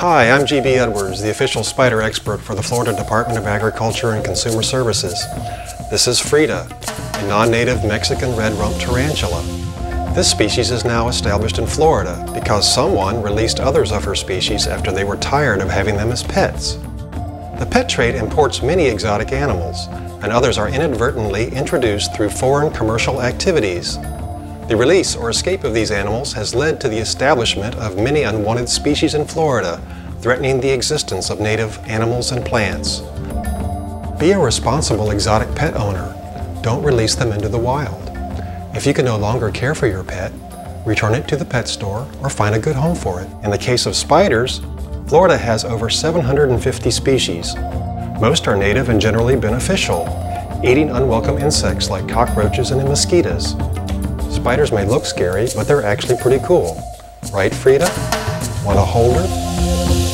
Hi, I'm GB Edwards, the official spider expert for the Florida Department of Agriculture and Consumer Services. This is Frida, a non-native Mexican red-rumped tarantula. This species is now established in Florida because someone released others of her species after they were tired of having them as pets. The pet trade imports many exotic animals, and others are inadvertently introduced through foreign commercial activities. The release or escape of these animals has led to the establishment of many unwanted species in Florida, threatening the existence of native animals and plants. Be a responsible exotic pet owner. Don't release them into the wild. If you can no longer care for your pet, return it to the pet store or find a good home for it. In the case of spiders, Florida has over 750 species. Most are native and generally beneficial, eating unwelcome insects like cockroaches and mosquitoes. Spiders may look scary, but they're actually pretty cool. Right, Frida? Want to hold her?